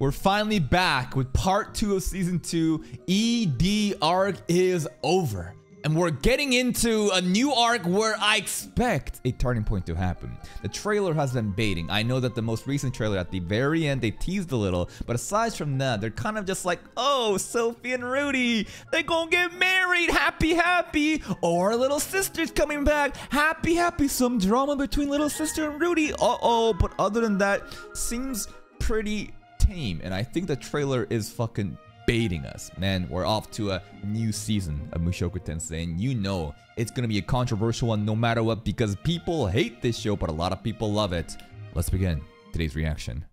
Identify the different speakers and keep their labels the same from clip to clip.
Speaker 1: We're finally back with part two of season two. ED arc is over. And we're getting into a new arc where I expect a turning point to happen. The trailer has been baiting. I know that the most recent trailer at the very end, they teased a little. But aside from that, they're kind of just like, oh, Sophie and Rudy, they're gonna get married. Happy, happy. Or little sister's coming back. Happy, happy. Some drama between little sister and Rudy. Uh-oh. But other than that, seems pretty And I think the trailer is fucking baiting us. Man, we're off to a new season of Mushoku Tensei, and you know it's gonna be a controversial one no matter what because people hate this show, but a lot of people love it. Let's begin today's reaction.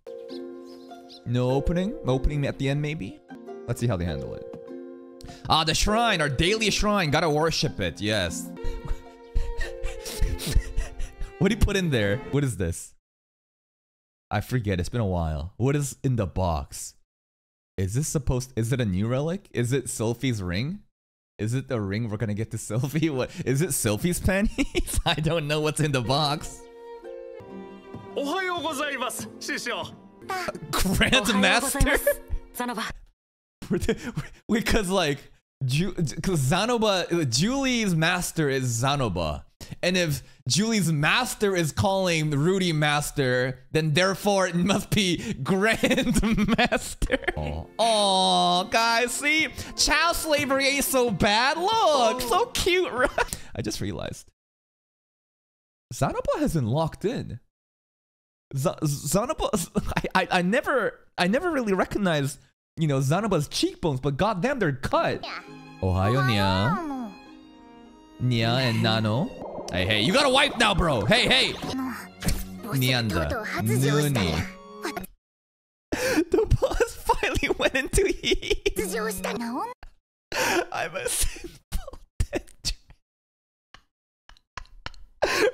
Speaker 1: No opening? Opening at the end, maybe? Let's see how they handle it. Ah, the shrine, our daily shrine. Gotta worship it, yes. what do you put in there? What is this? I forget, it's been a while. What is in the box? Is this supposed is it a new relic? Is it Sylphie's ring? Is it the ring we're gonna get to Sylphie? What is it Sylphie's panties? I don't know what's in the box. Grandmaster? because like because Zanoba Julie's master is Zanoba. And if Julie's master is calling Rudy master, then therefore it must be grandmaster. Oh. oh, guys, see? Child slavery ain't so bad. Look, oh. so cute, right? I just realized. Zanoba hasn't locked in. Z Zanoba, I, I, I never, I never really recognized, you know, Zanoba's cheekbones, but goddamn, they're cut. Yeah. Ohio, Nia. Nia and Nano. Hey, hey, you got a wipe now, bro. Hey, hey. Nianda. Nuni. the boss finally went into heat. I'm a simple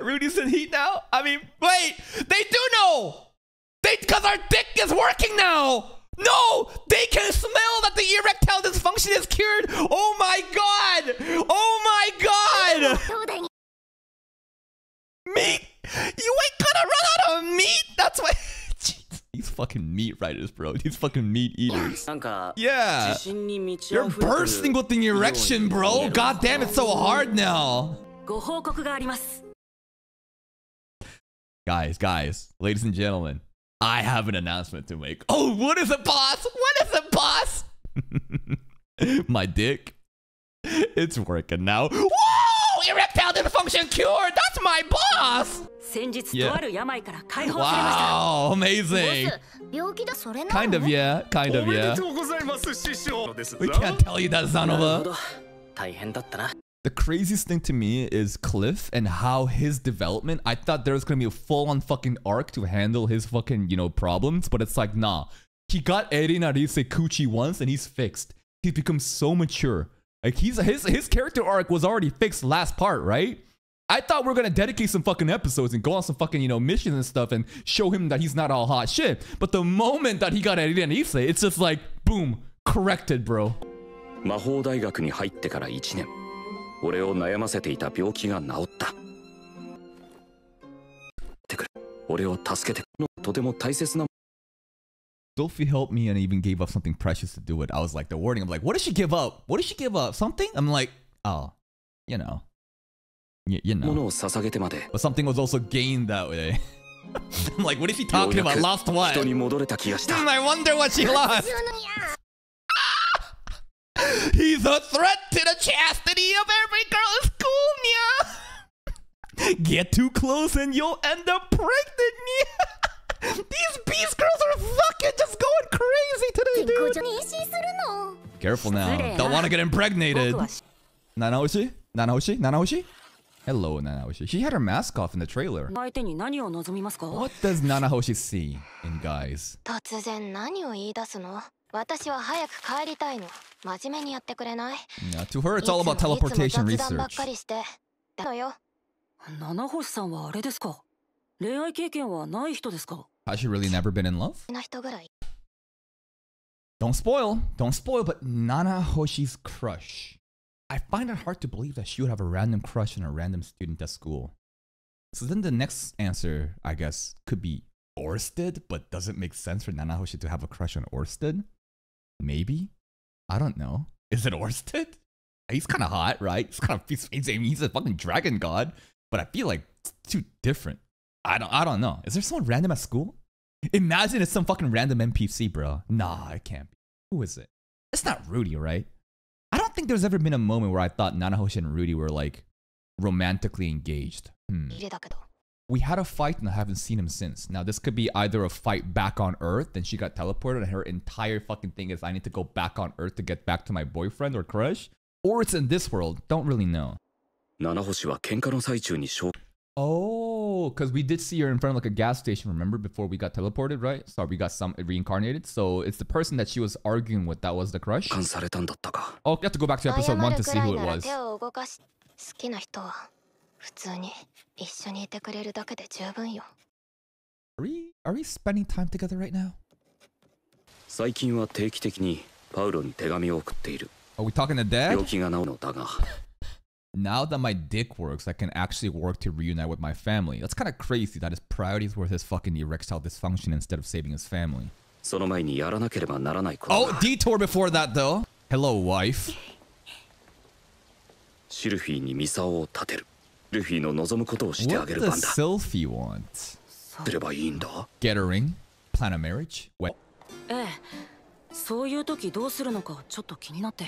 Speaker 1: Rudy's in heat now? I mean, wait. They do know. They, because our dick is working now. No! They can smell that the erectile dysfunction is cured! Oh my god! Oh my god! Meat! You ain't gonna run out of meat! That's why. These fucking meat writers, bro. These fucking meat eaters. Yeah. You're bursting with an erection, bro. God damn, it's so hard now. Guys, guys, ladies and gentlemen, I have an announcement to make. Oh, what is it, boss? What is it, boss? My dick. It's working now. Whoa! Erectile dysfunction cured! That's my boss! Yeah. Wow, amazing. Kind of, yeah. Kind of, yeah. Oh, we can't tell you that, Zanoba. The craziest thing to me is Cliff and how his development. I thought there was gonna be a full-on fucking arc to handle his fucking, you know, problems, but it's like, nah. He got Elinalise Kuchi once and he's fixed. He's become so mature. Like he's his his character arc was already fixed last part, right? I thought we are gonna dedicate some fucking episodes and go on some fucking you know missions and stuff and show him that he's not all hot shit. But the moment that he got Eren Ise, it's just like boom, corrected, bro. 魔法大学に入ってから1年俺を悩ませていた病気が治ったてくれ俺を助けてとても大切な Sophie helped me and even gave up something precious to do it. I was like, the wording, I'm like, what did she give up? What did she give up? Something? I'm like, oh, you know. Y you know. But something was also gained that way. I'm like, what is she talking about? Lost what? Hmm, I wonder what she lost. He's a threat to the chastity of every girl in school, Nya. Get too close and you'll end up pregnant, Nya. These beast girls are fucking just going crazy today, dude. Careful now. Don't want to get impregnated. Nanahoshi? Nanahoshi? Nanahoshi? Hello, Nanahoshi. She had her mask off in the trailer. What does Nanahoshi see in guys? 突然何を言い出すの私は早く帰りたいの。真面目にやってくれない yeah, To her, it's all about teleportation research. 七星さんはあれですか恋愛経験はない人ですか Has she really never been in love? Don't spoil. Don't spoil, but Nana Hoshi's crush. I find it hard to believe that she would have a random crush on a random student at school. So then the next answer, I guess, could be Orsted, but doesn't make sense for Nanahoshi to have a crush on Orsted? Maybe? I don't know. Is it Orsted? He's kind of hot, right? He's kind of he's, he's, a fucking dragon god, but I feel like it's too different. I don't I don't know. Is there someone random at school? Imagine it's some fucking random NPC, bro. Nah, it can't be. Who is it? It's not Rudy, right? think there's ever been a moment where I thought Nanahoshi and Rudy were like romantically engaged. Hmm. We had a fight and I haven't seen him since. Now this could be either a fight back on Earth then she got teleported and her entire fucking thing is I need to go back on Earth to get back to my boyfriend or crush, or it's in this world. Don't really know.
Speaker 2: Oh, 星は喧嘩の最中に召
Speaker 1: Oh, because we did see her in front of like a gas station, remember, before we got teleported, right? So we got some reincarnated. So it's the person that she was arguing with that was the crush.
Speaker 2: 喚されたんだったか
Speaker 1: Oh, you have to go back to
Speaker 3: 謝
Speaker 1: episode 1
Speaker 3: る
Speaker 1: to
Speaker 3: く
Speaker 1: see
Speaker 3: らい
Speaker 1: who it
Speaker 3: なら
Speaker 1: was.
Speaker 3: 手を動かし好きな人は普通に一緒にいてくれるだけで十分よ
Speaker 1: Are we, are we spending time together right now?
Speaker 2: 最近は定期的にパウロに手紙を送っている
Speaker 1: Are we talking to
Speaker 2: 病
Speaker 1: dad?
Speaker 2: 気が治るのだが
Speaker 1: Now that my dick works, I can actually work to reunite with my family. That's kind of crazy that his priorities were his fucking erectile dysfunction instead of saving his family.
Speaker 2: その前にやらなければならないこと
Speaker 1: Oh,
Speaker 2: が
Speaker 1: detour before that though. Hello, wife.
Speaker 2: シルフィーにミサオを立てるルフィの望むことをしてあ
Speaker 1: What
Speaker 2: げる
Speaker 1: does
Speaker 2: 番だ
Speaker 1: Sylphie want?
Speaker 2: すればいいんだ
Speaker 1: Get a ring? Plan a marriage? What?
Speaker 4: ええそういう時どうするのかちょっと気になって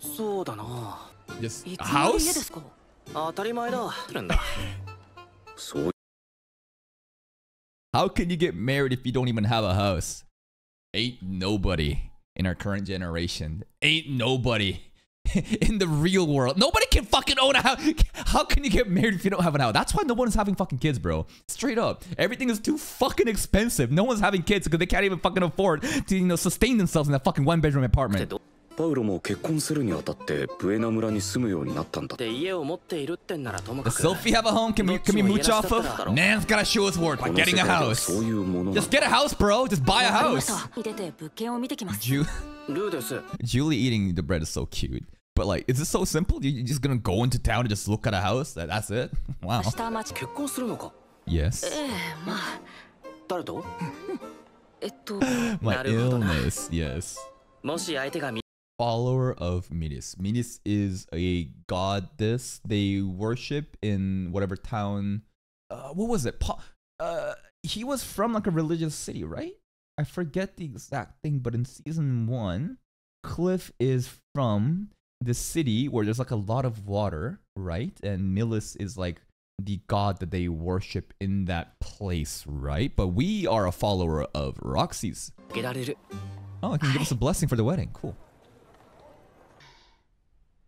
Speaker 5: そうだな
Speaker 1: Just
Speaker 4: い
Speaker 1: a
Speaker 4: つもの家で
Speaker 1: house?
Speaker 4: すか
Speaker 5: 当たり前だるんだ
Speaker 2: そう
Speaker 1: How can you get married if you don't even have a house? Ain't nobody in our current generation. Ain't nobody in the real world. Nobody can fucking own a house. How can you get married if you don't have a house? That's why no one is having fucking kids, bro. Straight up. Everything is too fucking expensive. No one's having kids because they can't even fucking afford to, you know, sustain themselves in that fucking one bedroom
Speaker 5: って
Speaker 1: apartment.
Speaker 5: どっ
Speaker 2: パウロも結婚するにあたってブエナ村に住むようになったんだ
Speaker 5: て家を持っているってんならともか
Speaker 1: Does
Speaker 5: く
Speaker 1: Sophie have a home? Can we, can we mooch off of? Nan's gotta show us work
Speaker 2: こ
Speaker 1: by
Speaker 2: の
Speaker 1: getting
Speaker 2: 世
Speaker 1: a
Speaker 2: 界では
Speaker 1: house.
Speaker 2: そういうものな
Speaker 1: Just get a house, bro. Just buy a
Speaker 4: わかりま
Speaker 1: house.
Speaker 4: した出て物件を見てきます
Speaker 1: Ju-
Speaker 5: ルーです。
Speaker 1: Julie eating the bread is so cute. But like, is it so simple? You- You're just gonna go into town and just look at a house? That- That's it? Wow.
Speaker 4: 明日待ち
Speaker 5: 結婚するのか
Speaker 1: Yes.
Speaker 4: ええまあ
Speaker 5: 誰と
Speaker 4: えっと
Speaker 1: My
Speaker 5: なるほどな。
Speaker 1: illness. Yes.
Speaker 5: もし相手がみ
Speaker 1: follower of Milis. Milis is a goddess they worship in whatever town. Uh, what was it? Pa- uh, he was from like a religious city, right? I forget the exact thing, but in season one, Cliff is from the city where there's like a lot of water, right? And Milis is like the god that they worship in that place, right? But we are a follower of Roxy's. Oh, I can give us a blessing for the wedding. Cool.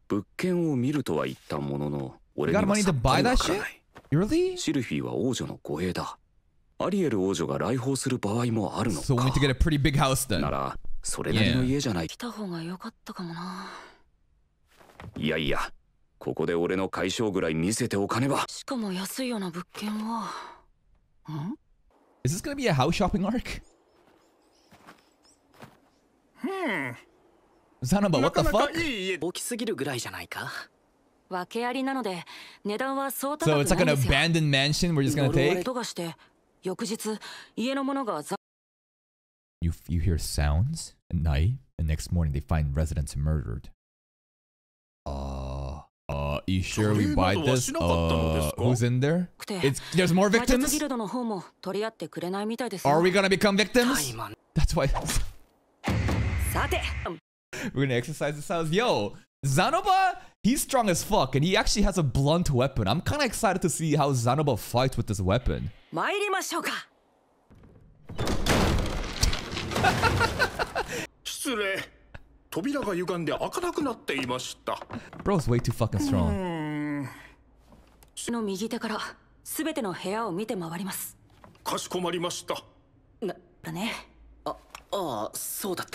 Speaker 2: 物件を見るとは言ったものの俺
Speaker 1: You
Speaker 2: に
Speaker 1: got
Speaker 2: は
Speaker 1: money
Speaker 2: さ
Speaker 1: to
Speaker 2: っぱ
Speaker 1: buy
Speaker 2: り
Speaker 1: that
Speaker 2: わから
Speaker 1: shit?
Speaker 2: ない
Speaker 1: Really?
Speaker 2: シルフィーは王女の護衛だ。アリエル王女が来訪する場合もあるの
Speaker 1: So we
Speaker 2: か
Speaker 1: need to get a pretty big house then.
Speaker 2: ならそれなりの家じゃない。
Speaker 4: 来た方が良かったかもな。い
Speaker 2: やいやここで俺の解消ぐらい見せておかねば。
Speaker 4: しかも安いような物件は。ん
Speaker 1: Is this gonna be a house shopping arc? Zanaba, what the fuck?
Speaker 5: 大きすぎるぐらいじゃないか
Speaker 4: 訳ありなので値段はそう高
Speaker 1: So
Speaker 4: く
Speaker 1: it's like
Speaker 4: ない
Speaker 1: an
Speaker 4: んですよ
Speaker 1: abandoned mansion we're just gonna
Speaker 4: 呪われ
Speaker 1: take?
Speaker 4: とがして翌日家のものがざ
Speaker 1: You, you hear sounds at night, and next morning they find residents murdered. Uh, uh, you sure we buy this? Uh, who's in there?
Speaker 4: くて
Speaker 1: It's there's more
Speaker 4: 魔術
Speaker 1: victims.
Speaker 4: ギルドの方も取り合ってくれないみたいですよ
Speaker 1: Are we gonna become
Speaker 5: タイ
Speaker 1: victims?
Speaker 5: マン
Speaker 1: That's why
Speaker 4: さて
Speaker 1: we're gonna exercise this house. Yo, Zanoba, he's strong as fuck, and he actually has a blunt weapon. I'm kind of excited to see how Zanoba fights with this weapon.
Speaker 4: 参りましょうか
Speaker 6: 失礼扉が歪んで開かなくなっていました
Speaker 1: Bro's way too fucking strong.
Speaker 4: の右手から全ての部屋を見て回ります
Speaker 6: かしこまりました
Speaker 4: だね
Speaker 5: あああそうだった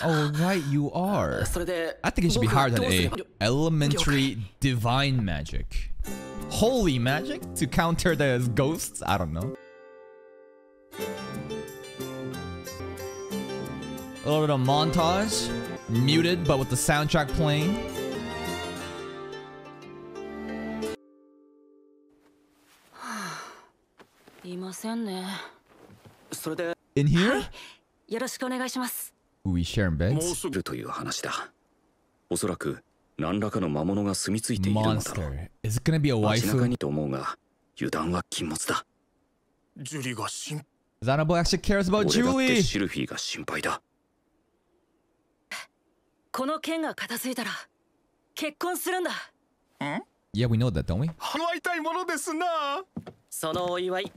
Speaker 1: Oh, right, you are. I think it should be higher than A. Elementary divine magic. Holy magic to counter the ghosts? I don't know. A little bit of montage. Muted, but with the soundtrack playing. In here?
Speaker 4: よろしくお願いします。
Speaker 1: We share beds?
Speaker 6: もうすぐ
Speaker 2: という話だ。おそらく何らかの魔物が住み着いているのだろう。
Speaker 1: Is it gonna be a waifu?
Speaker 2: 街中にと思うが、油断は禁物だ。
Speaker 6: ジュリが心
Speaker 1: 配。Zanoba actually cares about Julie!
Speaker 2: シルフィーが心配だ。
Speaker 4: この剣が片付いたら結婚するんだ。
Speaker 1: ん Yeah, we know that, don't we?
Speaker 6: 払いたいものですな。
Speaker 5: そのお祝い、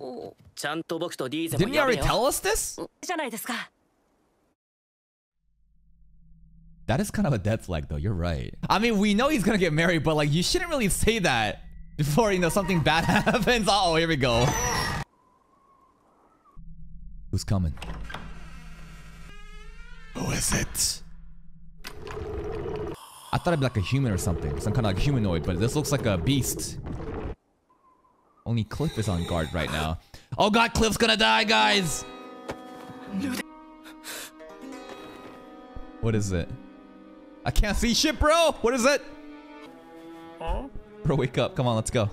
Speaker 5: ちゃんと僕とディーゼも
Speaker 1: やる
Speaker 5: よ。Didn't
Speaker 1: you
Speaker 5: already
Speaker 1: tell us this?
Speaker 4: じゃないですか。
Speaker 1: That is kind of a death flag, though. You're right. I mean, we know he's gonna get married, but like, you shouldn't really say that before you know something bad happens. Oh, here we go. Who's coming? Who is it? I thought it'd be like a human or something, some kind of like humanoid, but this looks like a beast. Only Cliff is on guard right now. Oh god, Cliff's gonna die, guys! What is it? I can't see shit, bro. What is it? Huh? Bro, wake up. Come on, let's go.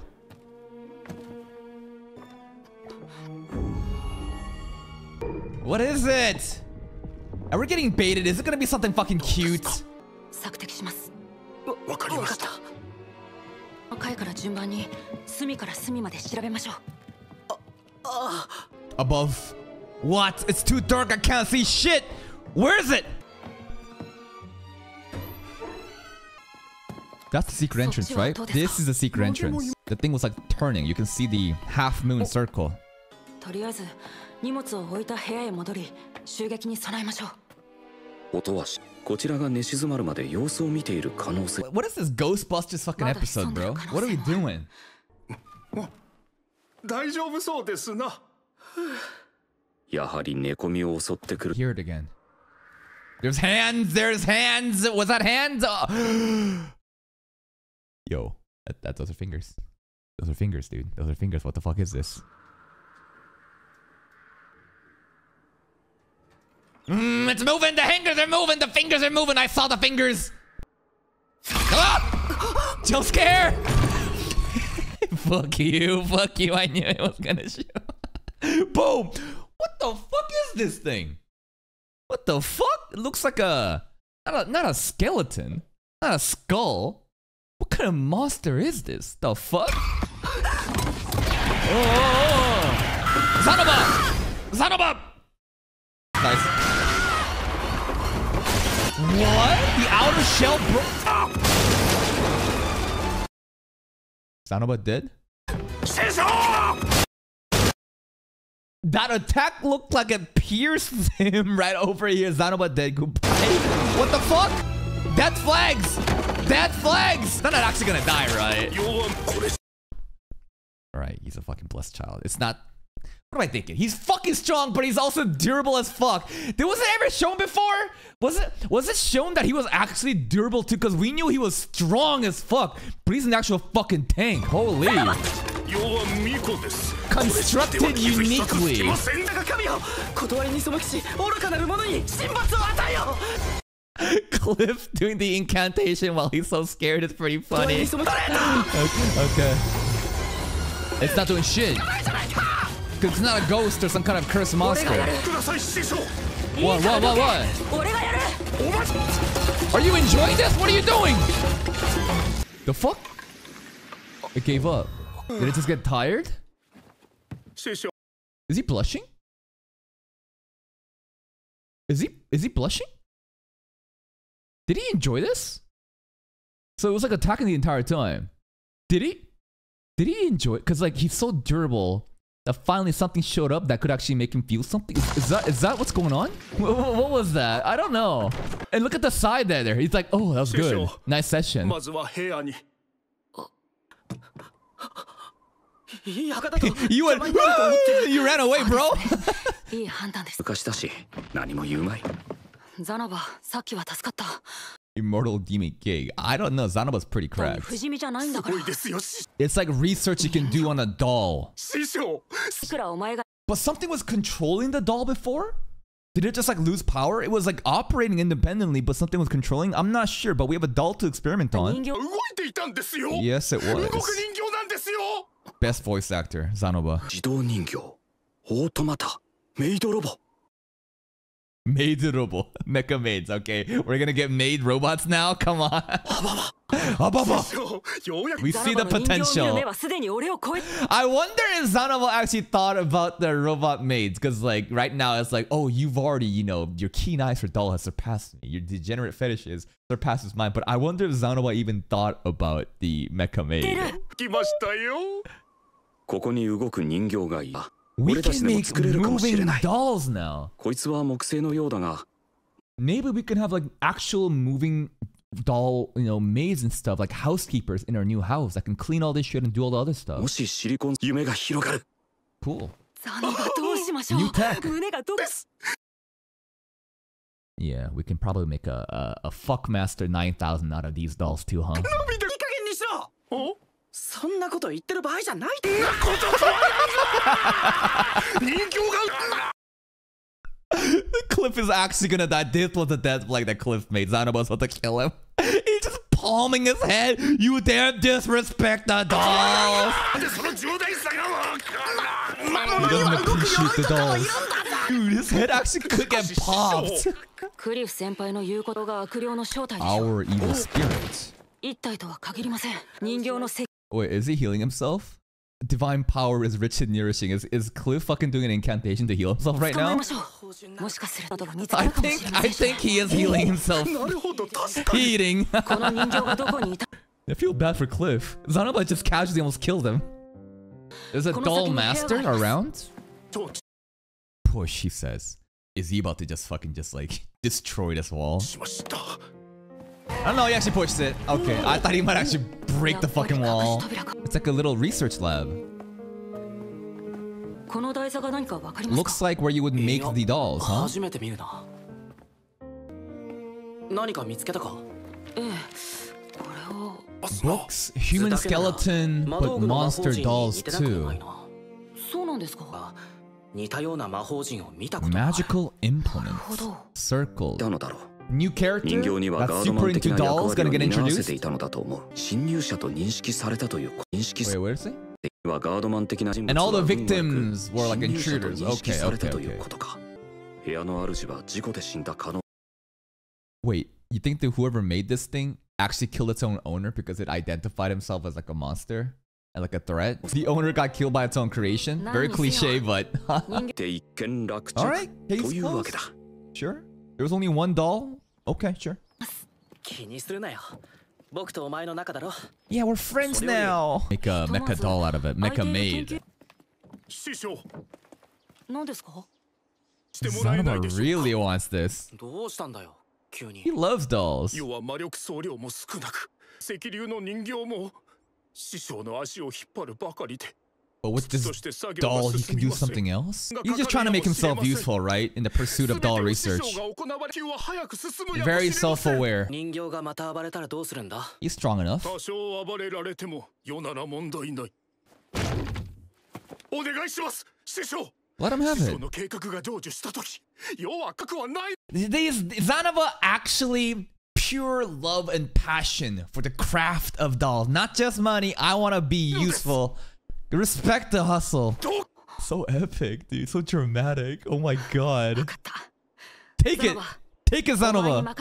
Speaker 1: What is it? And we're getting baited. Is it gonna be something fucking cute?
Speaker 4: Uh, uh.
Speaker 1: Above. What? It's too dark. I can't see shit. Where is it? That's the secret entrance, right? This is the secret entrance. The thing was like turning. You can see the half moon circle.
Speaker 4: とりあえず荷物を置いた部屋へ戻り襲撃に備えましょう
Speaker 2: 音はしこちらが寝静まるまで様子を見ている可能性
Speaker 1: What is this Ghostbusters fucking episode, bro? What are we doing?
Speaker 6: 大丈夫そうですな
Speaker 2: やはり寝込みを襲ってくる
Speaker 1: Hear it again. There's hands. There's hands. Was that hands? Oh. Yo, that, that those are fingers. Those are fingers, dude. Those are fingers. What the fuck is this? Mm, it's moving. The fingers are moving. The fingers are moving. I saw the fingers. Ah! Jump scare. fuck you. Fuck you. I knew it was gonna show. Boom. What the fuck is this thing? What the fuck? It looks like a not a not a skeleton, not a skull. What kind of monster is this? The fuck? Oh! Zanoba! Zanoba! Nice. What? The outer shell broke. Zanoba dead?
Speaker 6: 師匠
Speaker 1: That attack looked like it pierced him right over here. Zanoba dead. Goodbye. What the fuck? Death flags! dead flags! They're not actually gonna die, right? Alright, he's a fucking blessed child. It's not... What am I thinking? He's fucking strong, but he's also durable as fuck. Did, wasn't ever shown before? Was it was it shown that he was actually durable too? Because we knew he was strong as fuck, but he's an actual fucking tank. Holy. Constructed uniquely. Cliff doing the incantation while he's so scared is pretty funny.
Speaker 5: okay,
Speaker 1: okay. It's not doing shit. Cause it's not a ghost or some kind of cursed monster. What, what, what, what? Are you enjoying this? What are you doing? The fuck? It gave up. Did it just get tired? Is he blushing? Is he is he blushing? Did he enjoy this? So it was like attacking the entire time. Did he? Did he enjoy it? Because like he's so durable that finally something showed up that could actually make him feel something. Is, is that is that what's going on? What, what, what, was that? I don't know. And look at the side there. He's like, oh, that was good. Nice session. you went,
Speaker 5: ah!
Speaker 1: you ran away, bro.
Speaker 4: Zanoba, Saki wa tasukata.
Speaker 1: Immortal Demon Gig. I don't know, Zanoba's pretty cracked. It's like research you can do on a doll. But something was controlling the doll before? Did it just like lose power? It was like operating independently, but something was controlling? I'm not sure, but we have a doll to experiment on. Yes, it was. Best voice actor, Zanoba.
Speaker 2: Made
Speaker 1: robot. Mecha maids. Okay. We're gonna get made robots now? Come on. we see the potential. I wonder if Zanoba actually thought about the robot maids. Because like right now it's like, oh, you've already, you know, your keen eyes for doll has surpassed me. Your degenerate fetishes surpasses mine. But I wonder if Zanoba even thought about the mecha maid. We
Speaker 2: 俺たち
Speaker 1: can
Speaker 2: でも
Speaker 1: make
Speaker 2: 作れるかもしれ
Speaker 1: moving
Speaker 2: ない
Speaker 1: dolls now.
Speaker 2: こいつは木製のようだが
Speaker 1: Maybe we can have like actual moving doll, you know, maids and stuff, like housekeepers in our new house that can clean all this shit and do all the other
Speaker 2: も
Speaker 1: stuff.
Speaker 2: しシリコン夢が広がる
Speaker 1: Cool.
Speaker 4: ザノバどうしましょ
Speaker 1: New
Speaker 4: う
Speaker 1: tech.
Speaker 4: 胸がど
Speaker 1: Yeah, we can probably make a a, a fuckmaster 9000 out of these dolls too, huh?
Speaker 5: そんなこと言ってる場合じゃないでなこととは
Speaker 6: 人形が
Speaker 1: Cliff is actually gonna die. This was a death like that Cliff made. Xana was about to kill him. He's just palming his head. You dare disrespect the dolls. He doesn't appreciate the dolls. Dude, his head actually could get popped. Our evil spirits.
Speaker 4: 一体とは限りません人形の石
Speaker 1: Wait, is he healing himself? Divine power is rich and nourishing. Is is Cliff fucking doing an incantation to heal himself right now? I think I think he is healing himself.
Speaker 4: Heating.
Speaker 1: I feel bad for Cliff. Zanoba just casually almost killed him. There's a doll master around? Push, he says. Is he about to just fucking just like destroy this wall? I don't know, he actually pushed it. Okay, I thought he might actually break the fucking wall. It's like a little research lab. Looks like where you would make the dolls, huh? Books, human skeleton, but monster dolls too. Magical implements,
Speaker 4: circles ど
Speaker 1: Circle.
Speaker 2: たのだろう
Speaker 1: New
Speaker 2: 人
Speaker 1: character
Speaker 2: 形には
Speaker 1: that's
Speaker 2: ガードマ
Speaker 1: super
Speaker 2: ン的
Speaker 1: into
Speaker 2: な役
Speaker 1: dolls
Speaker 2: 割
Speaker 1: gonna
Speaker 2: を
Speaker 1: get
Speaker 2: 担わせて
Speaker 1: introduced?
Speaker 2: いたのだと思う侵入者と認識されたという認識
Speaker 1: Wait, what is it?
Speaker 2: はガードマン的な人物
Speaker 1: And all the
Speaker 2: は運悪く
Speaker 1: victims were like
Speaker 2: 侵入者と
Speaker 1: intruders.
Speaker 2: 認識
Speaker 1: Okay,
Speaker 2: され
Speaker 1: okay,
Speaker 2: たという
Speaker 1: okay.
Speaker 2: ことか部屋の主は事故で死んだ可能
Speaker 1: Wait, you think that whoever made this thing actually killed its own owner because it identified himself as like a monster and like a threat? The owner got killed by its own creation? Very cliche, but
Speaker 4: 人形
Speaker 2: で一件落着
Speaker 1: Alright,
Speaker 2: と
Speaker 1: case
Speaker 2: いうわけ
Speaker 1: closed.
Speaker 2: だ
Speaker 1: Sure. There was only one doll? Okay, sure. Yeah, we're friends now. Make a mecha doll out of it. Mecha maid.
Speaker 6: 師匠。
Speaker 4: 何ですか
Speaker 6: Zanoba
Speaker 1: really wants this. He loves dolls.
Speaker 6: 要は魔力総量も少なく、石流の人形も師匠の足を引っ張るばかりで。
Speaker 1: but with this doll, he can do something else? He's just trying to make himself useful, right? In the pursuit of doll research. Very self-aware. He's strong enough. Let him have it. Is Zanoba actually pure love and passion for the craft of dolls? Not just money, I want to be useful. Respect the hustle. So epic, dude. So dramatic. Oh my god. Take it. Take it,
Speaker 4: Zanoba.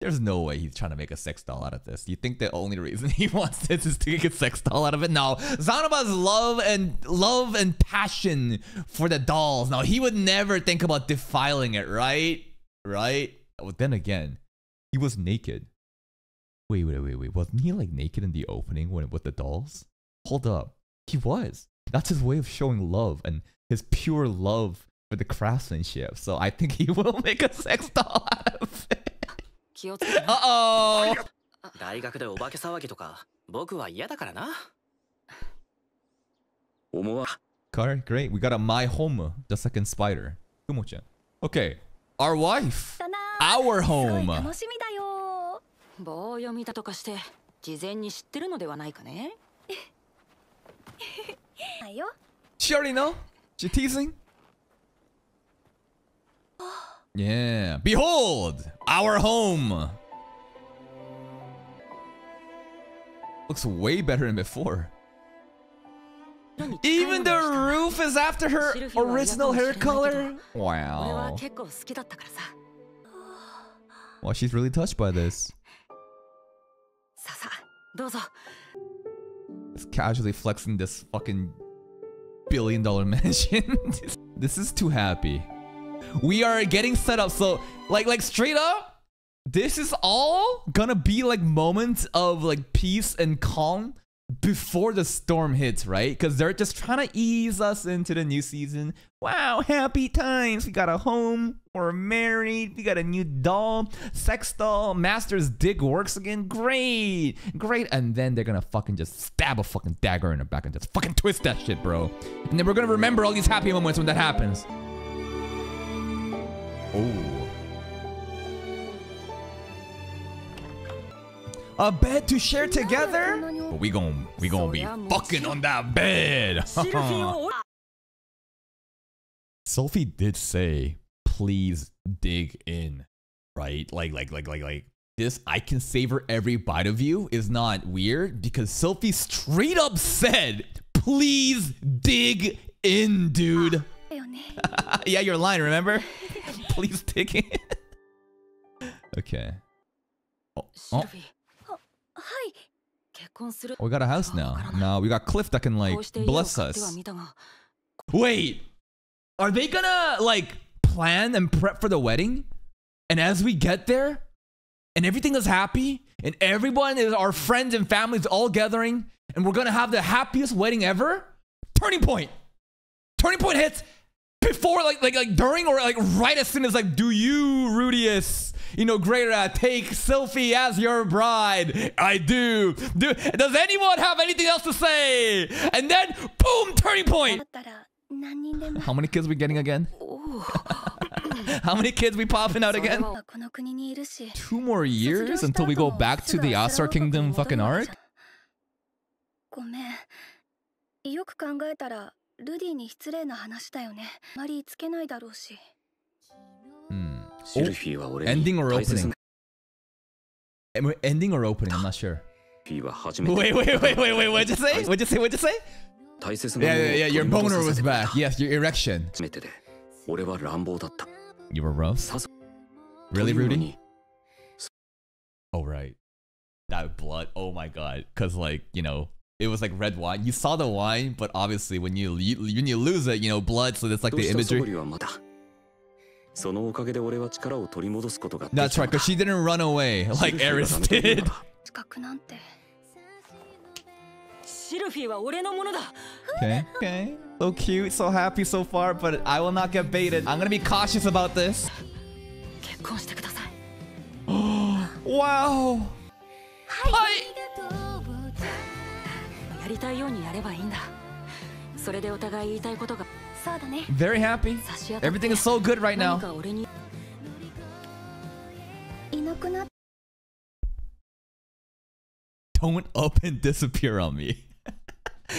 Speaker 1: There's no way he's trying to make a sex doll out of this. You think the only reason he wants this is to get a sex doll out of it? No. Zanoba's love and love and passion for the dolls. Now he would never think about defiling it, right? Right? Well, then again, he was naked. Wait, wait, wait, wait. Wasn't he like naked in the opening when with the dolls? Hold up. He was. That's his way of showing love and his pure love for the craftsmanship. So I think he will make a sex doll out of it.
Speaker 4: 気をつけて
Speaker 1: Uh oh.
Speaker 5: 大学でお化け騒ぎとか僕は嫌だからな
Speaker 2: 思わ
Speaker 1: Car, great. We got a My Home, the second spider. Kumo-chan. Okay. Our wife.
Speaker 3: だな
Speaker 1: Our
Speaker 3: すごい
Speaker 1: home.
Speaker 3: 楽しみだよ
Speaker 4: 棒読みだとかして事前に知ってるのではないかね
Speaker 3: はいよ
Speaker 1: She already know? She teasing? Yeah. Behold! Our home! Looks way better than before. Even the roof is after her original hair color.
Speaker 4: 俺は
Speaker 1: Wow.
Speaker 4: 結構好きだったからさ
Speaker 1: Well, she's really touched by this.
Speaker 4: さあさあどうぞ
Speaker 1: Just casually flexing this fucking billion dollar mansion. this is too happy. We are getting set up. So, like, like straight up, this is all gonna be like moments of like peace and calm before the storm hits, right? Because they're just trying to ease us into the new season. Wow, happy times. We got a home. We're married. We got a new doll. Sex doll. Master's dick works again. Great. Great. And then they're gonna fucking just stab a fucking dagger in her back and just fucking twist that shit, bro. And then we're gonna remember all these happy moments when that happens. Oh. A bed to share together? We gon' we gon' be fucking on that bed. Sophie did say, please dig in, right? Like like like like like this I can savor every bite of you is not weird because Sophie straight up said, please dig in, dude. yeah, you're lying, remember? please dig in. okay. Oh, oh we got a house now. Now we got Cliff that can like bless us. Wait, are they gonna like plan and prep for the wedding? And as we get there, and everything is happy, and everyone is our friends and families all gathering, and we're gonna have the happiest wedding ever? Turning point. Turning point hits before like like like during or like right as soon as like do you Rudeus you know greater take Sylphie as your bride I do do does anyone have anything else to say and then boom turning point how many kids we getting again how many kids we popping out again two more years until we go back to the Asura Kingdom fucking arc
Speaker 3: ルディに失礼な話だよねあまりつけないだろうし
Speaker 1: Hmm.
Speaker 2: シルフィーは俺
Speaker 1: Ending
Speaker 2: に
Speaker 1: or
Speaker 2: 大切
Speaker 1: opening? Ending or opening? I'm not sure.
Speaker 2: フィーは初めて
Speaker 1: Wait, wait, wait, wait, wait. What'd you say? What'd you say? What'd you say?
Speaker 2: 大切な
Speaker 1: Yeah,
Speaker 2: ものを
Speaker 1: yeah, yeah. Your
Speaker 2: 取り戻
Speaker 1: boner
Speaker 2: さ
Speaker 1: was back.
Speaker 2: た
Speaker 1: Yes, your erection.
Speaker 2: 初めてで俺は乱暴だった
Speaker 1: You were rough? Really, Rudy?
Speaker 2: に
Speaker 1: Oh, right. That blood. Oh my god. Cause like you know. it was like red wine. You saw the wine, but obviously when you, you when you lose it, you know blood. So that's like the imagery. That's right, because she didn't run away like Eris did. Okay, okay. So cute, so happy so far, but I will not get baited. I'm gonna be cautious about this. wow! Hi!
Speaker 4: やりたいようにやればいいんだそれでお互い言いたいことが
Speaker 3: そうだね
Speaker 1: Very happy.
Speaker 4: 差し当たって
Speaker 1: Everything is so good right
Speaker 4: 何
Speaker 1: now.
Speaker 4: か俺に
Speaker 3: いなくなっ
Speaker 1: Don't up and disappear on me.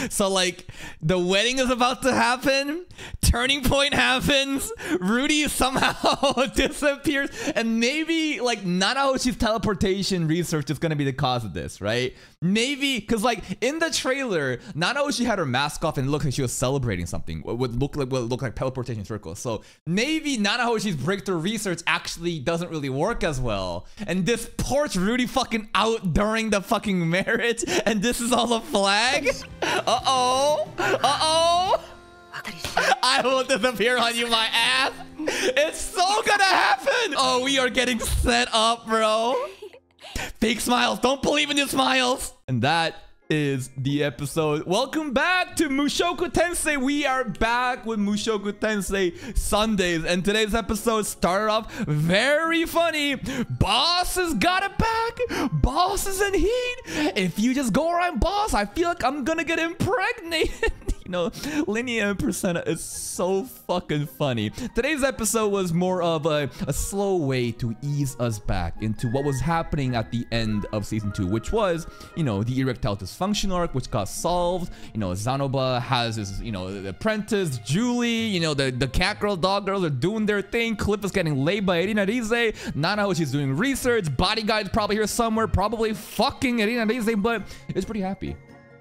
Speaker 1: So like the wedding is about to happen, turning point happens, Rudy somehow disappears, and maybe like Nanahoshi's teleportation research is gonna be the cause of this, right? Maybe because like in the trailer, Nanahoshi had her mask off and looked like she was celebrating something. What would look like what looked like teleportation circles. So maybe Nanahoshi's breakthrough research actually doesn't really work as well. And this ports Rudy fucking out during the fucking marriage, and this is all a flag?
Speaker 4: Uh-oh. Uh-oh.
Speaker 1: I will disappear on you, my ass. It's so gonna happen. Oh, we are getting set up, bro. Fake smiles. Don't believe in your smiles. And that is the episode. Welcome back to Mushoku Tensei. We are back with Mushoku Tensei Sundays. And today's episode started off very funny. Boss has got it back. Boss is in heat. If you just go around boss, I feel like I'm gonna get impregnated. you know, Linear and is so fucking funny. Today's episode was more of a, a slow way to ease us back into what was happening at the end of season two, which was, you know, the erectile dysfunction arc, which got solved. You know, Zanoba has his, you know, the apprentice, Julie, you know, the, the cat girl, dog girls are doing their thing. Cliff is getting laid by Elinalise. Nana, she's doing research. Bodyguard's probably here somewhere, probably fucking Elinalise, but it's pretty happy.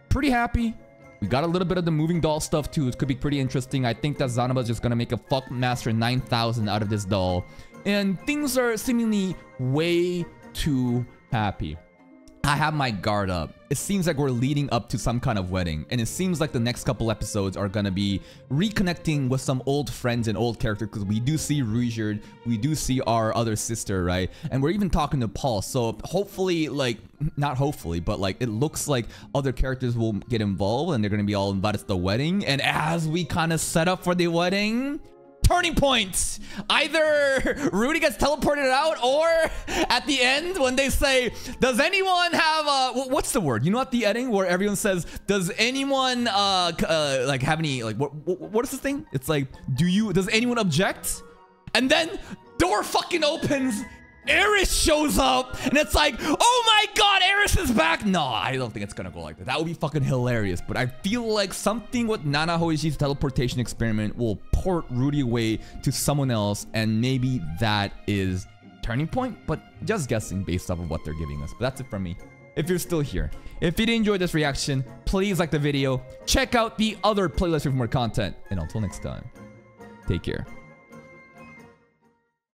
Speaker 1: Pretty happy We got a little bit of the moving doll stuff too. It could be pretty interesting. I think that Zanoba's just gonna make a fuck master 9000 out of this doll. And things are seemingly way too happy. I have my guard up. It seems like we're leading up to some kind of wedding, and it seems like the next couple episodes are gonna be reconnecting with some old friends and old characters because we do see Ruijerd, we do see our other sister, right? And we're even talking to Paul. So hopefully, like, not hopefully, but like, it looks like other characters will get involved and they're gonna be all invited to the wedding. And as we kind of set up for the wedding, turning point. Either Rudy gets teleported out, or at the end when they say, "Does anyone have a what's the word?" You know, at the ending where everyone says, "Does anyone uh, uh like have any like what, what what is this thing?" It's like, "Do you? Does anyone object?" And then door fucking opens. Eris shows up and it's like, oh my god, Eris is back. No, I don't think it's gonna go like that. That would be fucking hilarious. But I feel like something with Nanahoshi's teleportation experiment will port Rudy away to someone else, and maybe that is turning point. But just guessing based off of what they're giving us. But that's it from me. If you're still here, if you did enjoy this reaction, please like the video. Check out the other playlist for more content. And until next time, take care.